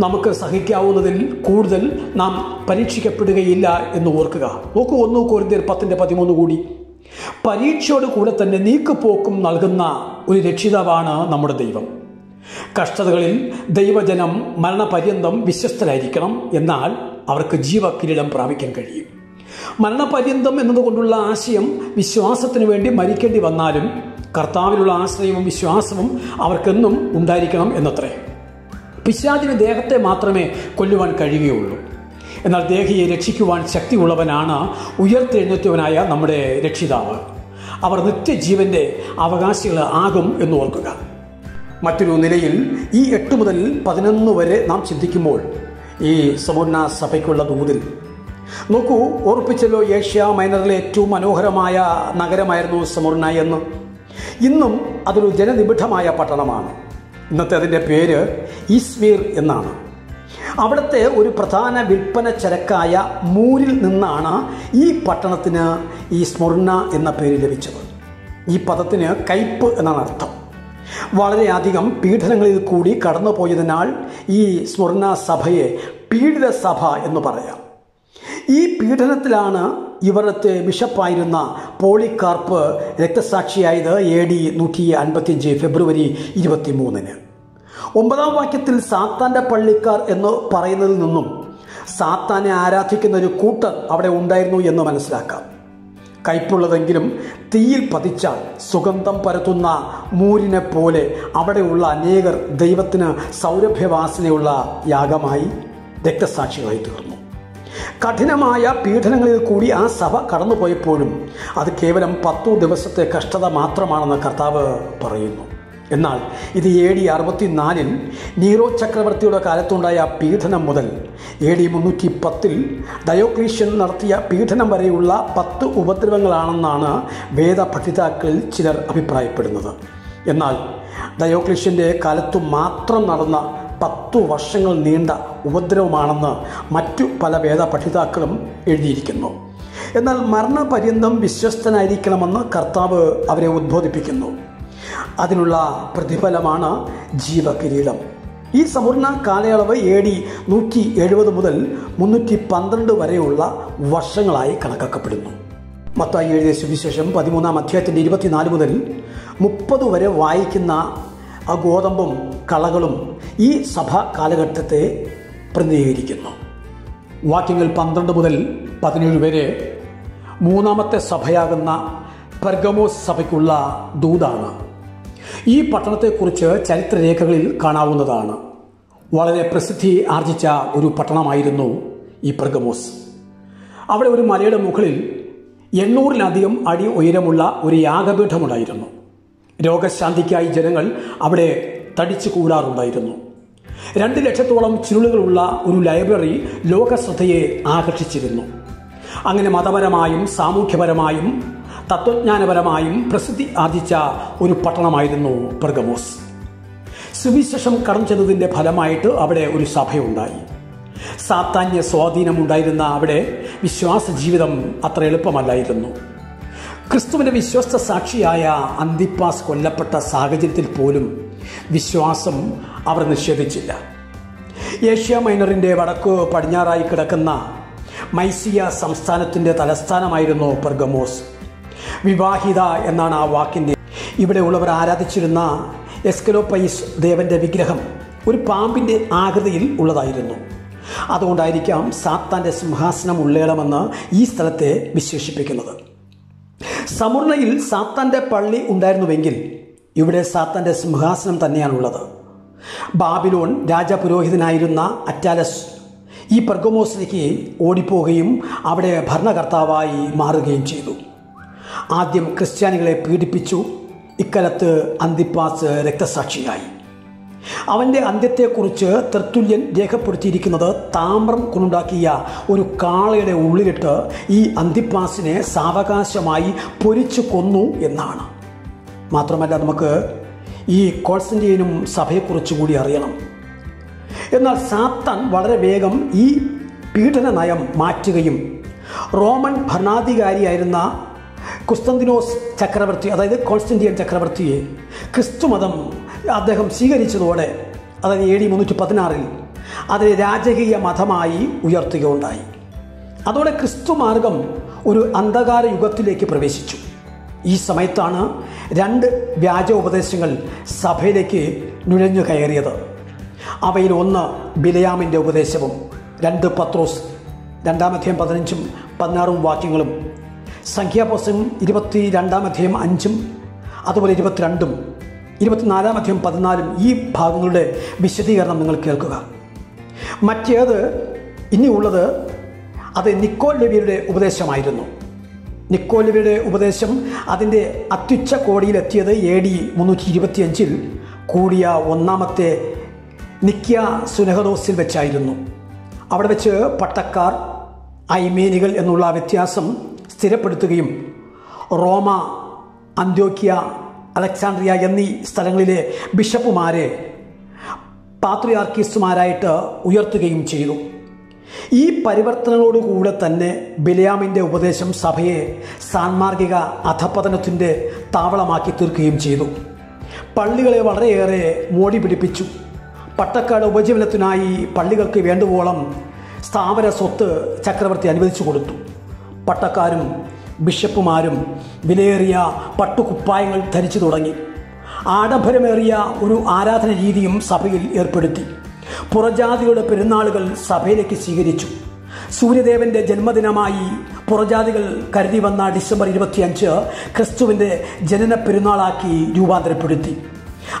നമുക്ക് സഹിക്കാവുന്നതിൽ കൂടുതൽ നാം പരീക്ഷിക്കപ്പെടുകയില്ല എന്ന് ഓർക്കുക. നോക്കൂ ഒന്നു കോരിന്തിയർ പത്തിന്റെ പതിമൂന്ന് കൂടി. പരീക്ഷയോട് കൂടെ തന്നെ നീക്കുപോക്കും നൽകുന്ന ഒരു രക്ഷിതാവാണ് നമ്മുടെ ദൈവം. കഷ്ടതകളിൽ ദൈവജനം മരണപര്യന്തം വിശ്വസ്തരായിരിക്കണം എന്നാൽ അവർക്ക് ജീവകിരീടം പ്രാപിക്കാൻ കഴിയും. മരണപര്യന്തം എന്നതുകൊണ്ടുള്ള ആശയം വിശ്വാസത്തിനു വേണ്ടി മരിക്കേണ്ടി വന്നാലും കർത്താവിലുള്ള ആശ്രയവും വിശ്വാസവും അവർക്കെന്നും ഉണ്ടായിരിക്കണം എന്നത്രേ. പിശാചിന് ദേഹത്തെ മാത്രമേ കൊല്ലുവാൻ കഴിയുകയുള്ളൂ. എന്നാൽ ദേഹിയെ രക്ഷിക്കുവാൻ ശക്തിയുള്ളവനാണ് ഉയർത്തെഴുന്നേറ്റവനായ നമ്മുടെ രക്ഷിതാവ്. അവർ നിത്യജീവന്റെ അവകാശികൾ ആകും എന്ന് ഓർക്കുക. മറ്റൊരു നിലയിൽ ഈ എട്ട് മുതൽ പതിനൊന്ന് വരെ നാം ചിന്തിക്കുമ്പോൾ ഈ സമുന്ന സഭയ്ക്കുള്ള ദൂതിൽ. നോക്കൂ ഓർപ്പിച്ചല്ലോ ഏഷ്യ മൈനറിലെ ഏറ്റവും മനോഹരമായ നഗരമായിരുന്നു സമുർണ എന്ന്. ഇന്നും അതൊരു ജനനിബിഡമായ പട്ടണമാണ്. ഇന്നത്തെ അതിന്റെ പേര് ഈസ്മീർ എന്നാണ്. അവിടുത്തെ ഒരു പ്രധാന വിൽപ്പന ചരക്കായ മൂരിൽ നിന്നാണ് ഈ പട്ടണത്തിന് ഈ സ്മർണ എന്ന പേര് ലഭിച്ചത്. ഈ പദത്തിന് കയ്പ് എന്നാണ് അർത്ഥം. വളരെയധികം പീഡനങ്ങളിൽ കൂടി കടന്നുപോയതിനാൽ ഈ സ്വർണ സഭയെ പീഡിത സഭ എന്ന് പറയാം. ഈ പീഡനത്തിലാണ് ഇവിടുത്തെ ബിഷപ്പായിരുന്ന പോളിക്കാർപ്പ് രക്തസാക്ഷിയായത് എ ഡി നൂറ്റി അൻപത്തിയഞ്ച് ഫെബ്രുവരി ഇരുപത്തി മൂന്നിന് ഒമ്പതാം വാക്യത്തിൽ സാത്താന്റെ പള്ളിക്കാർ എന്ന് പറയുന്നതിൽ നിന്നും സാത്താനെ ആരാധിക്കുന്ന ഒരു കൂട്ടർ അവിടെ ഉണ്ടായിരുന്നു എന്ന് മനസ്സിലാക്കാം. കയ്പുള്ളതെങ്കിലും തീയിൽ പതിച്ച സുഗന്ധം പരത്തുന്ന മൂരിനെ പോലെ അവിടെയുള്ള അനേകർ ദൈവത്തിന് സൗരഭ്യവാസനയുള്ള യാഗമായി രക്തസാക്ഷികളായി തീർന്നു. കഠിനമായ പീഡനങ്ങളിൽ കൂടി ആ സഭ കടന്നുപോയപ്പോഴും അത് കേവലം പത്തു ദിവസത്തെ കഷ്ടത മാത്രമാണെന്ന് കർത്താവ് പറയുന്നു. എന്നാൽ ഇത് എ ഡി അറുപത്തിനാലിൽ നീറോ ചക്രവർത്തിയുടെ കാലത്തുണ്ടായ പീഡനം മുതൽ എ ഡി മുന്നൂറ്റി പത്തിൽ ഡയോക്ലീഷ്യൻ നടത്തിയ പീഡനം വരെയുള്ള പത്ത് ഉപദ്രവങ്ങളാണെന്നാണ് വേദപഠിതാക്കളിൽ ചിലർ അഭിപ്രായപ്പെടുന്നത്. എന്നാൽ ഡയോക്ലീഷ്യന്റെ കാലത്തു മാത്രം നടന്ന പത്തു വർഷങ്ങൾ നീണ്ട ഉപദ്രവമാണെന്ന് മറ്റു പല വേദപഠിതാക്കളും എഴുതിയിരിക്കുന്നു. എന്നാൽ മരണപര്യന്തം വിശ്വസ്തനായിരിക്കണമെന്ന് കർത്താവ് അവരെ ഉദ്ബോധിപ്പിക്കുന്നു. അതിനുള്ള പ്രതിഫലമാണ് ജീവകിരീടം. ഈ സമൂർണ കാലയളവ് എ ഡി നൂറ്റി എഴുപത് മുതൽ മുന്നൂറ്റി പന്ത്രണ്ട് വരെയുള്ള വർഷങ്ങളായി കണക്കാക്കപ്പെടുന്നു. മത്തായി എഴുതിയ സുവിശേഷം പതിമൂന്നാം അധ്യായത്തിന്റെ ഇരുപത്തിനാല് മുതൽ മുപ്പത് വരെ വായിക്കുന്ന ആ ഗോതമ്പും കളകളും ഈ സഭ കാലഘട്ടത്തെ പ്രതിനിധീകരിക്കുന്നു. വാക്യങ്ങൾ പന്ത്രണ്ട് മുതൽ പതിനേഴ് വരെ മൂന്നാമത്തെ സഭയാകുന്ന പെർഗമോസ് സഭയ്ക്കുള്ള ദൂതാണ്. ഈ പട്ടണത്തെക്കുറിച്ച് ചരിത്രരേഖകളിൽ കാണാവുന്നതാണ്. വളരെ പ്രസിദ്ധി ആർജിച്ച ഒരു പട്ടണമായിരുന്നു ഈ പെർഗമോസ് അവിടെ ഒരു മലയുടെ മുകളിൽ എണ്ണൂറിലധികം അടി ഉയരമുള്ള ഒരു യാഗപീഠമുണ്ടായിരുന്നു. രോഗശാന്തിക്കായി ജനങ്ങൾ അവിടെ തടിച്ചു കൂടാറുണ്ടായിരുന്നു രണ്ട് ലക്ഷത്തോളം ചുരുളുകളുള്ള ഒരു ലൈബ്രറി ലോകശ്രദ്ധയെ ആകർഷിച്ചിരുന്നു. അങ്ങനെ മതപരമായും സാമൂഹ്യപരമായും തത്വജ്ഞാനപരമായും പ്രസിദ്ധി ആർജിച്ച ഒരു പട്ടണമായിരുന്നു പെർഗമോസ്. സുവിശേഷം കടം ഫലമായിട്ട് അവിടെ ഒരു സഭയുണ്ടായി. സാത്താന്യ സ്വാധീനമുണ്ടായിരുന്ന അവിടെ വിശ്വാസ ജീവിതം അത്ര എളുപ്പമല്ലായിരുന്നു. ക്രിസ്തുവിന്റെ വിശ്വസ്ത സാക്ഷിയായ അന്തിപ്പാസ് കൊല്ലപ്പെട്ട സാഹചര്യത്തിൽ പോലും വിശ്വാസം അവർ നിഷേധിച്ചില്ല. ഏഷ്യ മൈനറിന്റെ വടക്ക് പടിഞ്ഞാറായി കിടക്കുന്ന മൈസിയ സംസ്ഥാനത്തിന്റെ തലസ്ഥാനമായിരുന്നു പെർഗമോസ്. വിവാഹിത എന്നാണ് ആ വാക്കിന്റെ ഇവിടെ ഉള്ളവർ ആരാധിച്ചിരുന്ന എസ്കലോപ്പൈസ് ദേവന്റെ വിഗ്രഹം ഒരു പാമ്പിന്റെ ആകൃതിയിൽ ഉള്ളതായിരുന്നു. അതുകൊണ്ടായിരിക്കാം സാത്താന്റെ സിംഹാസനം ഉള്ളേടമെന്ന് ഈ സ്ഥലത്തെ വിശേഷിപ്പിക്കുന്നത്. സമുർണയിൽ സാത്താന്റെ പള്ളി ഉണ്ടായിരുന്നുവെങ്കിൽ ഇവിടെ സാത്താന്റെ സിംഹാസനം തന്നെയാണുള്ളത്. ബാബിലോൺ രാജപുരോഹിതനായിരുന്ന അറ്റാലസ് ഈ പെർഗമോസിലേക്ക് ഓടിപ്പോവുകയും അവിടെ ഭരണകർത്താവായി മാറുകയും ചെയ്തു. ആദ്യം ക്രിസ്ത്യാനികളെ പീഡിപ്പിച്ചു. ഇക്കാലത്ത് അന്തിപ്പാസ് രക്തസാക്ഷിയായി. അവന്റെ അന്ത്യത്തെക്കുറിച്ച് തൃത്തുല്യൻ രേഖപ്പെടുത്തിയിരിക്കുന്നത് താമ്രം കൊണ്ടുണ്ടാക്കിയ ഒരു കാളയുടെ ഉള്ളിലിട്ട് ഈ അന്തിപ്പാസിനെ സാവകാശമായി പൊരിച്ചു കൊന്നു എന്നാണ്. മാത്രമല്ല നമുക്ക് ഈ കോൺസ്റ്റന്റീനും സഭയെക്കുറിച്ച് കൂടി അറിയണം. എന്നാൽ സാത്താൻ വളരെ വേഗം ഈ പീഡന നയം മാറ്റുകയും റോമൻ ഭരണാധികാരിയായിരുന്ന കുസ്തന്തിനോസ് ചക്രവർത്തി അതായത് കോൺസ്റ്റന്റിയൻ ചക്രവർത്തിയെ ക്രിസ്തുമതം അദ്ദേഹം സ്വീകരിച്ചതോടെ അതായത് ഡി മുന്നൂറ്റി പതിനാറിൽ അതിനെ രാജകീയ മതമായി ഉയർത്തുകയുണ്ടായി. അതോടെ ക്രിസ്തു മാർഗം ഒരു അന്ധകാര യുഗത്തിലേക്ക് പ്രവേശിച്ചു. ഈ സമയത്താണ് രണ്ട് വ്യാജ ഉപദേശങ്ങൾ സഭയിലേക്ക് നുഴഞ്ഞു കയറിയത്. അവയിൽ ഒന്ന് ബിലയാമിന്റെ ഉപദേശവും രണ്ട് പത്രോസ് രണ്ടാമധ്യം പതിനഞ്ചും പതിനാറും വാക്യങ്ങളും സംഖ്യാപുസ്തകം ഇരുപത്തി രണ്ടാം അധ്യായം അഞ്ചും അതുപോലെ ഇരുപത്തിരണ്ടും ഇരുപത്തിനാലാം അധ്യായം പതിനാലും ഈ ഭാഗങ്ങളുടെ വിശദീകരണം നിങ്ങൾ കേൾക്കുക. മറ്റേത് ഇനിയുള്ളത് അത് നിക്കോൽ ലവിയുടെ ഉപദേശമായിരുന്നു. നിക്കോൽ ലവിയുടെ ഉപദേശം അതിന്റെ അത്യുച്ച കോടിയിലെത്തിയത് എ ഡി മുന്നൂറ്റി ഇരുപത്തിയഞ്ചിൽ കൂടിയ ഒന്നാമത്തെ നിക്കിയ സുനഹദോസിൽ വെച്ചായിരുന്നു. അവിടെ വെച്ച് പട്ടക്കാർ ഐമേനികൾ എന്നുള്ള വ്യത്യാസം സ്ഥിരപ്പെടുത്തുകയും റോമ അന്ത്യോക്യ അലക്സാണ്ട്രിയ എന്നീ സ്ഥലങ്ങളിലെ ബിഷപ്പുമാരെ പാത്രിയാർക്കിസ്റ്റുമാരായിട്ട് ഉയർത്തുകയും ചെയ്തു. ഈ പരിവർത്തനങ്ങളോടുകൂടെ തന്നെ ബിലയാമിന്റെ ഉപദേശം സഭയെ സാൻമാർഗിക അധപതനത്തിന്റെ താവളമാക്കി തീർക്കുകയും ചെയ്തു. പള്ളികളെ വളരെയേറെ മോടി പിടിപ്പിച്ചു. പട്ടക്കാട് ഉപജീവനത്തിനായി പള്ളികൾക്ക് വേണ്ടുവോളം സ്ഥാപന സ്വത്ത് ചക്രവർത്തി അനുവദിച്ചു കൊടുത്തു. പട്ടക്കാരും ബിഷപ്പുമാരും വിലയേറിയ പട്ടുകുപ്പായങ്ങൾ ധരിച്ചു തുടങ്ങി. ആഡംബരമേറിയ ഒരു ആരാധന രീതിയും സഭയിൽ ഏർപ്പെടുത്തി. പുറജാതികളുടെ പെരുന്നാളുകൾ സഭയിലേക്ക് സ്വീകരിച്ചു. സൂര്യദേവന്റെ ജന്മദിനമായി പുറജാതികൾ കരുതി വന്ന ഡിസംബർ ഇരുപത്തിയഞ്ച് ക്രിസ്തുവിന്റെ ജനന പെരുന്നാളാക്കി രൂപാന്തരപ്പെടുത്തി.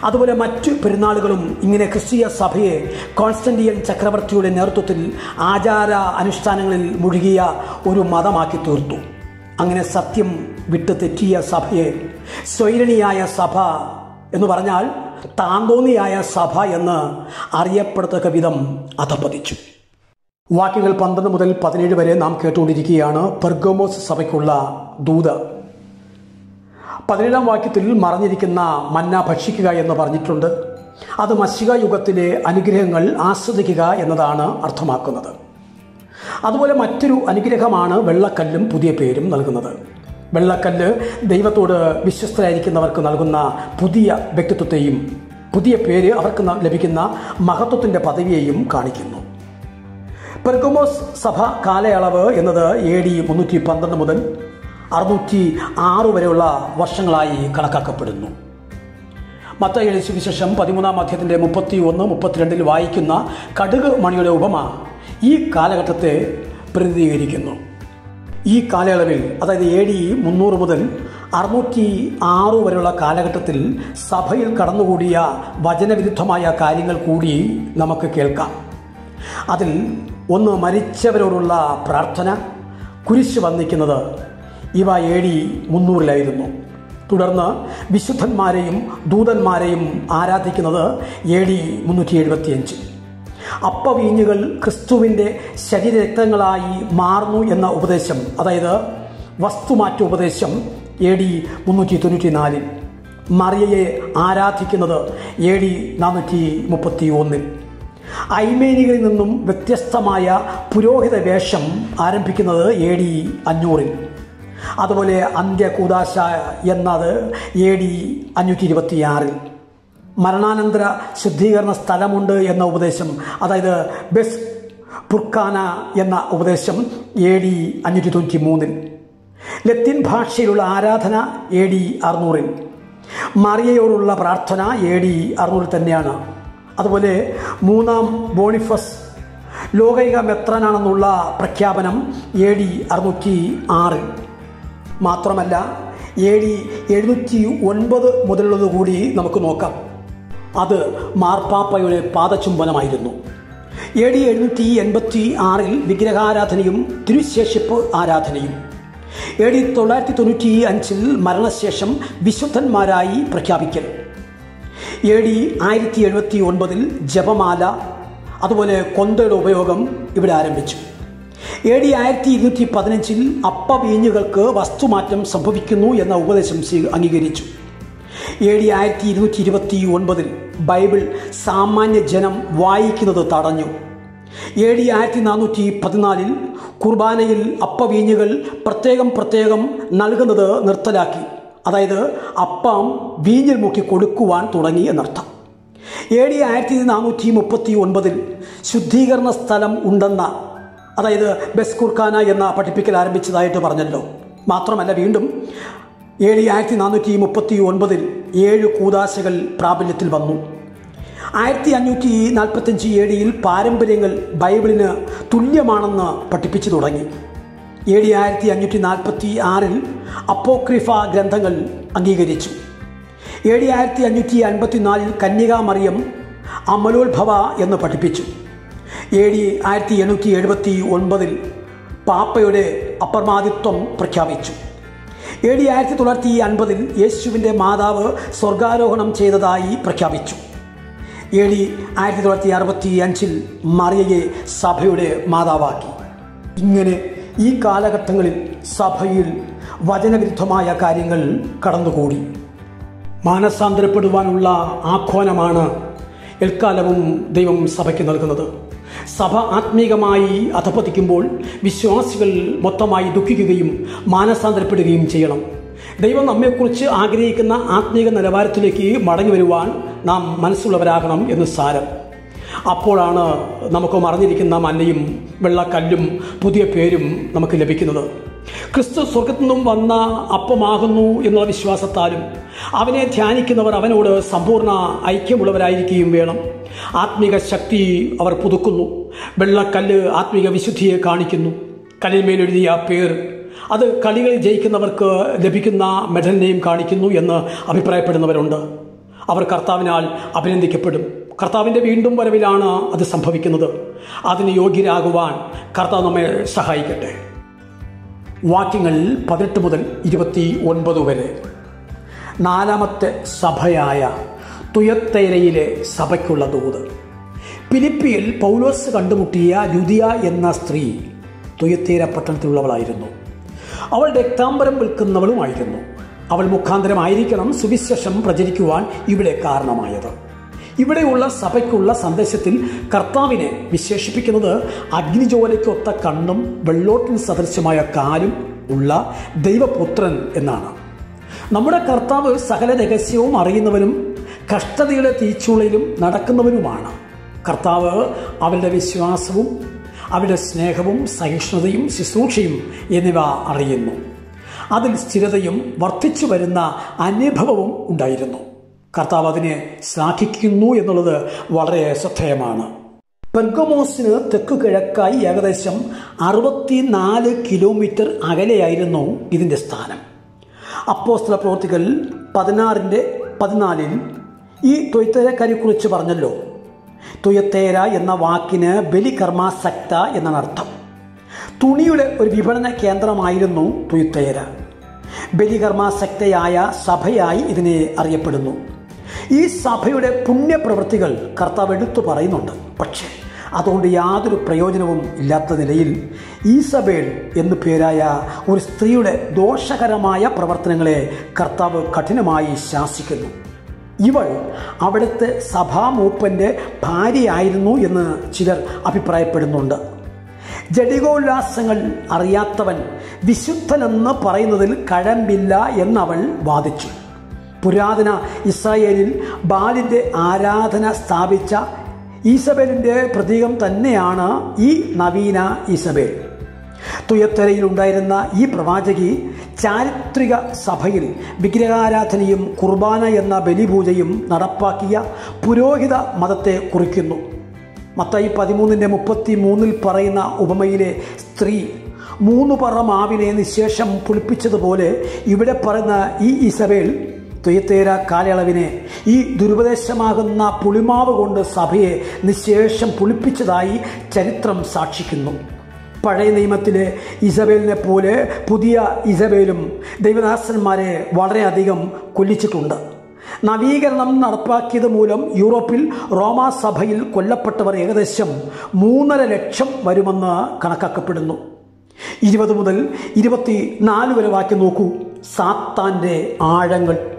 അതുപോലെ മറ്റു പെരുന്നാളുകളും ഇങ്ങനെ ക്രിസ്തീയ സഭയെ കോൺസ്റ്റന്റിയൻ ചക്രവർത്തിയുടെ നേതൃത്വത്തിൽ ആചാര അനുഷ്ഠാനങ്ങളിൽ മുഴുകിയ ഒരു മതമാക്കി തീർത്തു. അങ്ങനെ സത്യം വിട്ട് തെറ്റിയ സഭയെ സ്വൈരണിയായ സഭ എന്ന് പറഞ്ഞാൽ താന്തോന്നിയായ സഭ എന്ന് അറിയപ്പെടത്തക്ക വിധം അധപ്പതിച്ചു വാക്യങ്ങൾ പന്ത്രണ്ട് മുതൽ പതിനേഴ് വരെ നാം കേട്ടുകൊണ്ടിരിക്കുകയാണ്. പെർഗോമോസ് സഭയ്ക്കുള്ള ദൂത്. പതിനേഴാം വാക്യത്തിൽ മറഞ്ഞിരിക്കുന്ന മന്ന ഭക്ഷിക്കുക എന്ന് പറഞ്ഞിട്ടുണ്ട്. അത് മഷിക യുഗത്തിലെ അനുഗ്രഹങ്ങൾ ആസ്വദിക്കുക എന്നതാണ് അർത്ഥമാക്കുന്നത്. അതുപോലെ മറ്റൊരു അനുഗ്രഹമാണ് വെള്ളക്കല്ലും പുതിയ പേരും നൽകുന്നത്. വെള്ളക്കല്ല് ദൈവത്തോട് വിശ്വസ്തരായിരിക്കുന്നവർക്ക് നൽകുന്ന പുതിയ വ്യക്തിത്വത്തെയും പുതിയ പേര് അവർക്ക് ലഭിക്കുന്ന മഹത്വത്തിന്റെ പദവിയെയും കാണിക്കുന്നു. പെർഗമോസ് സഭ കാലയളവ് എന്നത് എ ഡി മുന്നൂറ്റി പന്ത്രണ്ട് മുതൽ അറുന്നൂറ്റി ആറ് വരെയുള്ള വർഷങ്ങളായി കണക്കാക്കപ്പെടുന്നു. മത്തായി സുവിശേഷം പതിമൂന്നാം അധ്യയത്തിന്റെ മുപ്പത്തി ഒന്ന് മുപ്പത്തിരണ്ടിൽ വായിക്കുന്ന കടുക് മണിയുടെ ഉപമ ഈ കാലഘട്ടത്തെ പ്രതിനിധീകരിക്കുന്നു. ഈ കാലയളവിൽ അതായത് എ ഡി മുന്നൂറ് മുതൽ അറുന്നൂറ്റി ആറ് വരെയുള്ള കാലഘട്ടത്തിൽ സഭയിൽ കടന്നുകൂടിയ വചനവിരുദ്ധമായ കാര്യങ്ങൾ കൂടി നമുക്ക് കേൾക്കാം. അതിൽ ഒന്ന് മരിച്ചവരോടുള്ള പ്രാർത്ഥന കുരിശ് വന്നിക്കുന്നത് ഇവ എ ഡി മുന്നൂറിലായിരുന്നു. തുടർന്ന് വിശുദ്ധന്മാരെയും ദൂതന്മാരെയും ആരാധിക്കുന്നത് എ ഡി മുന്നൂറ്റി എഴുപത്തിയഞ്ച് അപ്പവീഞ്ഞുകൾ ക്രിസ്തുവിന്റെ ശരീരരക്തങ്ങളായി മാറുന്നു എന്ന ഉപദേശം അതായത് വസ്തുമാറ്റ ഉപദേശം എ ഡി മുന്നൂറ്റി തൊണ്ണൂറ്റി നാലിൽ മറിയയെ ആരാധിക്കുന്നത് എ ഡി നാനൂറ്റി മുപ്പത്തി ഒന്നിൽ ഐമേനികളിൽ നിന്നും വ്യത്യസ്തമായ പുരോഹിത വേഷം ആരംഭിക്കുന്നത് എ ഡി അഞ്ഞൂറിൽ. അതുപോലെ അന്ത്യകൂദാശ എന്നത് എ ഡി അഞ്ഞൂറ്റി ഇരുപത്തിയാറിൽ. മരണാനന്തര ശുദ്ധീകരണ സ്ഥലമുണ്ട് എന്ന ഉപദേശം അതായത് ബെസ് പുർക്കാന എന്ന ഉപദേശം എ ഡി അഞ്ഞൂറ്റി തൊണ്ണൂറ്റി മൂന്നിൽ ലത്തീൻ ഭാഷയിലുള്ള ആരാധന എ ഡി അറുന്നൂറിൽ. മറിയയോടുള്ള പ്രാർത്ഥന എ ഡി അറുന്നൂറിൽ തന്നെയാണ്. അതുപോലെ മൂന്നാം ബോണിഫസ് ലോകൈക മെത്രനാണെന്നുള്ള പ്രഖ്യാപനം എ ഡി അറുന്നൂറ്റി ആറിൽ. മാത്രമല്ല എ ഡി എഴുന്നൂറ്റി ഒൻപത് മുതലുള്ളത് കൂടി നമുക്ക് നോക്കാം. അത് മാർപ്പാപ്പയുടെ പാദചുംബനമായിരുന്നു. എ ഡി എഴുന്നൂറ്റി എൺപത്തി ആറിൽ വിഗ്രഹാരാധനയും തിരുശേഷിപ്പ് ആരാധനയും. എ ഡി തൊള്ളായിരത്തി തൊണ്ണൂറ്റി അഞ്ചിൽ മരണശേഷം വിശുദ്ധന്മാരായി പ്രഖ്യാപിക്കൽ. എ ഡി ആയിരത്തി എഴുപത്തി ഒൻപതിൽ ജപമാല അതുപോലെ കൊന്തയുടെ ഉപയോഗം ഇവിടെ ആരംഭിച്ചു. എ ഡി ആയിരത്തി ഇരുന്നൂറ്റി പതിനഞ്ചിൽ അപ്പവീഞ്ഞുകൾക്ക് വസ്തുമാറ്റം സംഭവിക്കുന്നു എന്ന ഉപദേശം അംഗീകരിച്ചു. എ ഡി ആയിരത്തി ഇരുന്നൂറ്റി ഇരുപത്തി ഒൻപതിൽ ബൈബിൾ സാമാന്യ ജനം വായിക്കുന്നത് തടഞ്ഞു. എ ഡി ആയിരത്തി നാനൂറ്റി പതിനാലിൽ കുർബാനയിൽ അപ്പവീഞ്ഞുകൾ പ്രത്യേകം പ്രത്യേകം നൽകുന്നത് നിർത്തലാക്കി. അതായത് അപ്പം വീഞ്ഞിൽ മുക്കി കൊടുക്കുവാൻ തുടങ്ങി എന്നർത്ഥം. എ ഡി ആയിരത്തി നാനൂറ്റി മുപ്പത്തി ഒൻപതിൽ ശുദ്ധീകരണ സ്ഥലം ഉണ്ടെന്ന അതായത് ബെസ്കുർഖാന എന്ന പഠിപ്പിക്കൽ ആരംഭിച്ചതായിട്ട് പറഞ്ഞല്ലോ. മാത്രമല്ല വീണ്ടും ഏഴ് ആയിരത്തി നാനൂറ്റി മുപ്പത്തി ഒൻപതിൽ ഏഴ് കൂതാശകൾ പ്രാബല്യത്തിൽ വന്നു. ആയിരത്തി അഞ്ഞൂറ്റി നാൽപ്പത്തഞ്ച് ഏഴിയിൽ പാരമ്പര്യങ്ങൾ ബൈബിളിന് തുല്യമാണെന്ന് പഠിപ്പിച്ചു തുടങ്ങി. ഏഴ് ആയിരത്തി അഞ്ഞൂറ്റി നാൽപ്പത്തി ആറിൽ അപ്പോക്രിഫ ഗ്രന്ഥങ്ങൾ അംഗീകരിച്ചു. ഏഴ് ആയിരത്തി അഞ്ഞൂറ്റി അൻപത്തിനാലിൽ കന്യകാമറിയം അമലോത്ഭവ എന്ന് പഠിപ്പിച്ചു. എ ഡി ആയിരത്തി എണ്ണൂറ്റി എഴുപത്തി ഒൻപതിൽ പാപ്പയുടെ അപ്രമാദിത്വം പ്രഖ്യാപിച്ചു. എ ഡി ആയിരത്തി തൊള്ളായിരത്തി അൻപതിൽ യേശുവിന്റെ മാതാവ് സ്വർഗാരോഹണം ചെയ്തതായി പ്രഖ്യാപിച്ചു. എ ഡി ആയിരത്തി തൊള്ളായിരത്തി അറുപത്തി അഞ്ചിൽ മറിയയെ സഭയുടെ മാതാവാക്കി. ഇങ്ങനെ ഈ കാലഘട്ടങ്ങളിൽ സഭയിൽ വചനവിരുദ്ധമായ കാര്യങ്ങൾ കടന്നുകൂടി. മാനസാന്തരപ്പെടുവാനുള്ള ആഹ്വാനമാണ് എൽക്കാലവും ദൈവം സഭയ്ക്ക് നൽകുന്നത്. സഭ ആത്മീകമായി അധപതിക്കുമ്പോൾ വിശ്വാസികൾ മൊത്തമായി ദുഃഖിക്കുകയും മാനസാന്തരപ്പെടുകയും ചെയ്യണം. ദൈവം നമ്മെക്കുറിച്ച് ആഗ്രഹിക്കുന്ന ആത്മീക നിലവാരത്തിലേക്ക് മടങ്ങി വരുവാൻ നാം മനസ്സുള്ളവരാകണം എന്ന് സാരം. അപ്പോഴാണ് നമുക്ക് മറിഞ്ഞിരിക്കുന്ന മഞ്ഞയും വെള്ളക്കല്ലും പുതിയ പേരും നമുക്ക് ലഭിക്കുന്നത്. ക്രിസ്തു സ്വർഗത്തു നിന്നും വന്ന അപ്പമാകുന്നു എന്നുള്ള വിശ്വാസത്താലും അവനെ ധ്യാനിക്കുന്നവർ അവനോട് സമ്പൂർണ ഐക്യമുള്ളവരായിരിക്കുകയും വേണം. ആത്മീക ശക്തി അവർ പുതുക്കുന്നു. വെള്ളക്കല്ല് ആത്മീക വിശുദ്ധിയെ കാണിക്കുന്നു. കല്ലിന്മേലെഴുതിയ പേർ അത് കളികളിൽ ജയിക്കുന്നവർക്ക് ലഭിക്കുന്ന മെഡലിനെയും കാണിക്കുന്നു എന്ന് അഭിപ്രായപ്പെടുന്നവരുണ്ട്. അവർ കർത്താവിനാൽ അഭിനന്ദിക്കപ്പെടും. കർത്താവിന്റെ വീണ്ടും വരവിലാണ് അത് സംഭവിക്കുന്നത്. അതിന് യോഗ്യരാകുവാൻ കർത്താവ് നമ്മെ സഹായിക്കട്ടെ. വാക്യങ്ങൾ പതിനെട്ട് മുതൽ ഇരുപത്തി ഒൻപത് വരെ. നാലാമത്തെ സഭയായ തുയത്തേരയിലെ സഭയ്ക്കുള്ള ദൂത്. ഫിലിപ്പിയിൽ പൗലോസ് കണ്ടുമുട്ടിയ ലുദിയ എന്ന സ്ത്രീ തുയത്തേര പട്ടണത്തിലുള്ളവളായിരുന്നു. അവൾ രക്താംബരം വിൽക്കുന്നവളുമായിരുന്നു. അവൾ മുഖാന്തരമായിരിക്കണം സുവിശേഷം പ്രചരിക്കുവാൻ ഇവിടെ കാരണമായത്. ഇവിടെയുള്ള സഭയ്ക്കുള്ള സന്ദേശത്തിൽ കർത്താവിനെ വിശേഷിപ്പിക്കുന്നത് അഗ്നിജോലയ്ക്കൊത്ത കണ്ണും വെള്ളോട്ടിന് സദൃശ്യമായ കാലും ഉള്ള ദൈവപുത്രൻ എന്നാണ്. നമ്മുടെ കർത്താവ് സകല രഹസ്യവും അറിയുന്നവനും കഷ്ടതയുടെ തീച്ചുളയിലും നടക്കുന്നവനുമാണ്. കർത്താവ് അവരുടെ വിശ്വാസവും അവരുടെ സ്നേഹവും സഹിഷ്ണുതയും ശുശ്രൂഷയും എന്നിവ അറിയുന്നു. അതിൽ സ്ഥിരതയും വർദ്ധിച്ചു വരുന്ന അനുഭവവും ഉണ്ടായിരുന്നു. കർത്താവ് അതിനെ ശ്ലാഘിക്കുന്നു എന്നുള്ളത് വളരെ ശ്രദ്ധേയമാണ്. പെർഗമോസിന് തെക്കു കിഴക്കായി ഏകദേശം അറുപത്തിനാല് കിലോമീറ്റർ അകലെയായിരുന്നു ഇതിന്റെ സ്ഥാനം. അപ്പോസ്തല പ്രവർത്തികൾ പതിനാറിന്റെ പതിനാലിൽ ഈ തൊയ്ത്തേരക്കാരെക്കുറിച്ച് പറഞ്ഞല്ലോ. തുയത്തേര എന്ന വാക്കിന് ബലികർമാസക്ത എന്നാണ് അർത്ഥം. തുണിയുടെ ഒരു വിപണന കേന്ദ്രമായിരുന്നു തുയത്തേര ബലികർമാസക്തയായ സഭയായി ഇതിനെ അറിയപ്പെടുന്നു. ഈ സഭയുടെ പുണ്യപ്രവൃത്തികൾ കർത്താവ് എടുത്തു പറയുന്നുണ്ട്. പക്ഷേ അതുകൊണ്ട് യാതൊരു പ്രയോജനവും ഇല്ലാത്ത നിലയിൽ ഈസബേൽ എന്നു പേരായ ഒരു സ്ത്രീയുടെ ദോഷകരമായ പ്രവർത്തനങ്ങളെ കർത്താവ് കഠിനമായി ശാസിക്കുന്നു. ഇവൾ അവിടുത്തെ സഭാമൂപ്പന്റെ ഭാര്യയായിരുന്നു എന്ന് ചിലർ അഭിപ്രായപ്പെടുന്നുണ്ട്. ജഡികോല്ലാസങ്ങൾ അറിയാത്തവൻ വിശുദ്ധനെന്ന് പറയുന്നതിൽ കഴമ്പില്ല എന്നവൾ വാദിച്ചു. പുരാതന ഇസ്രായേലിൽ ബാലിന്റെ ആരാധന സ്ഥാപിച്ച ഈസബേലിന്റെ പ്രതീകം തന്നെയാണ് ഈ നവീന ഈസബേൽ. തുയത്തരയിൽ ഉണ്ടായിരുന്ന ഈ പ്രവാചകി ചാരിത്രിക സഭയിൽ വിഗ്രഹാരാധനയും കുർബാന എന്ന ബലിപൂജയും നടപ്പാക്കിയ പുരോഹിത മതത്തെ കുറിക്കുന്നു. മത്തായി പതിമൂന്നിന്റെ മുപ്പത്തി മൂന്നിൽ പറയുന്ന ഉപമയിലെ സ്ത്രീ മൂന്ന് പറ മാവിനെ നിശേഷം പുളിപ്പിച്ചതുപോലെ ഇവിടെ പറയുന്ന ഈ ഇസബേൽ തുയത്തേര കാലയളവിനെ ഈ ദുരുപദേശമാകുന്ന പുളിമാവ് കൊണ്ട് സഭയെ നിശേഷം പുളിപ്പിച്ചതായി ചരിത്രം സാക്ഷിക്കുന്നു. പഴയ നിയമത്തിലെ ഇസബേലിനെ പോലെ പുതിയ ഇസബേലും ദൈവദാസന്മാരെ വളരെയധികം കൊല്ലിച്ചിട്ടുണ്ട്. നവീകരണം നടപ്പാക്കിയത് മൂലം യൂറോപ്പിൽ റോമാ സഭയിൽ കൊല്ലപ്പെട്ടവർ ഏകദേശം മൂന്നര ലക്ഷം വരുമെന്ന് കണക്കാക്കപ്പെടുന്നു. ഇരുപത് മുതൽ ഇരുപത്തി നാല് വരെ വാക്കി നോക്കൂ. സാത്താന്റെ ആഴങ്ങൾ.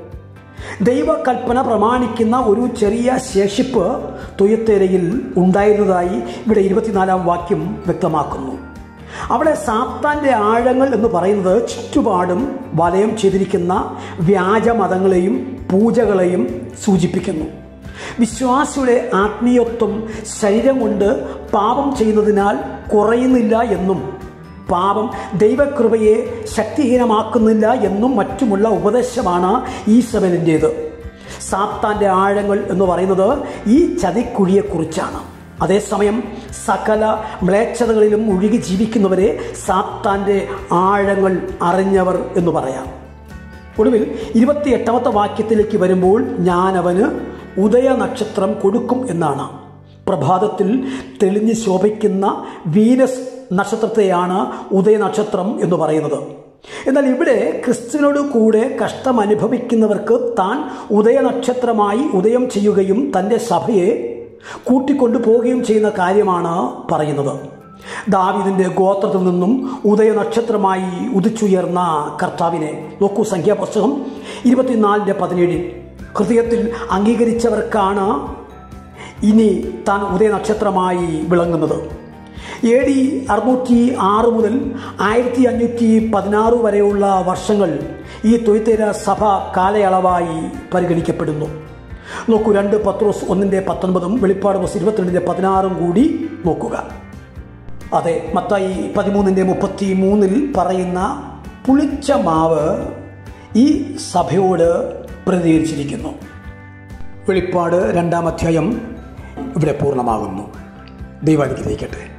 ദൈവകൽപ്പന പ്രമാണിക്കുന്ന ഒരു ചെറിയ ശേഷിപ്പ് തുയത്തേരയിൽ ഉണ്ടായിരുന്നതായി ഇവിടെ ഇരുപത്തിനാലാം വാക്യം വ്യക്തമാക്കുന്നു. അവിടെ സാത്താന്റെ ആഴങ്ങൾ എന്ന് പറയുന്നത് ചുറ്റുപാടും വലയം ചെയ്തിരിക്കുന്ന വ്യാജമതങ്ങളെയും പൂജകളെയും സൂചിപ്പിക്കുന്നു. വിശ്വാസിയുടെ ആത്മീയത്വം ശരീരം കൊണ്ട് പാപം ചെയ്യുന്നതിനാൽ കുറയുന്നില്ല എന്നും പാപം ദൈവകൃപയെ ശക്തിഹീനമാക്കുന്നില്ല എന്നും മറ്റുമുള്ള ഉപദേശമാണ് ഈ സെവനിന്റേത് സാത്താന്റെ ആഴങ്ങൾ എന്ന് പറയുന്നത് ഈ ചതിക്കുഴിയെക്കുറിച്ചാണ്. അതേസമയം സകല മ്ലേച്ഛതകളിലും ഒഴുകി ജീവിക്കുന്നവരെ സാത്താന്റെ ആഴങ്ങൾ അറിഞ്ഞവർ എന്ന് പറയാം. ഒടുവിൽ ഇരുപത്തി എട്ടാമത്തെ വാക്യത്തിലേക്ക് വരുമ്പോൾ ഞാനവന് ഉദയനക്ഷത്രം ഉദയ നക്ഷത്രം കൊടുക്കും എന്നാണ്. പ്രഭാതത്തിൽ തെളിഞ്ഞ് ശോഭിക്കുന്ന വീനസ് നക്ഷത്രത്തെയാണ് ഉദയനക്ഷത്രം എന്ന് പറയുന്നത്. എന്നാൽ ഇവിടെ ക്രിസ്തുവിനോട് കൂടെ കഷ്ടം അനുഭവിക്കുന്നവർക്ക് താൻ ഉദയനക്ഷത്രമായി ഉദയം ചെയ്യുകയും തന്റെ സഭയെ കൂട്ടിക്കൊണ്ടു പോവുകയും ചെയ്യുന്ന കാര്യമാണ് പറയുന്നത്. ദാവിദിന്റെ ഗോത്രത്തിൽ നിന്നും ഉദയനക്ഷത്രമായി ഉദിച്ചുയർന്ന കർത്താവിനെ നോക്കൂ സംഖ്യാപുസ്തകം ഇരുപത്തിനാലിന്റെ പതിനേഴിൽ ഹൃദയത്തിൽ അംഗീകരിച്ചവർക്കാണ് ഇനി താൻ ഉദയ നക്ഷത്രമായി വിളങ്ങുന്നത്. എ ഡി അറുന്നൂറ്റി ആറ് മുതൽ ആയിരത്തി അഞ്ഞൂറ്റി പതിനാറ് വരെയുള്ള വർഷങ്ങൾ ഈ തൊയ്ത്തേര സഭ കാലയളവായി പരിഗണിക്കപ്പെടുന്നു. നോക്കൂ രണ്ട് പത്രോസ് ഒന്നിന്റെ പത്തൊൻപതും വെളിപ്പാട് ബസ് ഇരുപത്തിരണ്ടിന്റെ പതിനാറും കൂടി നോക്കുക. അതെ മത്തായി പതിമൂന്നിന്റെ മുപ്പത്തി മൂന്നിൽ പറയുന്ന പുളിച്ച മാവ് ഈ സഭയോട് പ്രതികരിച്ചിരിക്കുന്നു. വെളിപ്പാട് രണ്ടാം അധ്യായം ഇവിടെ പൂർണമാകുന്നു. ദൈവാനുഗ്രഹിക്കട്ടെ.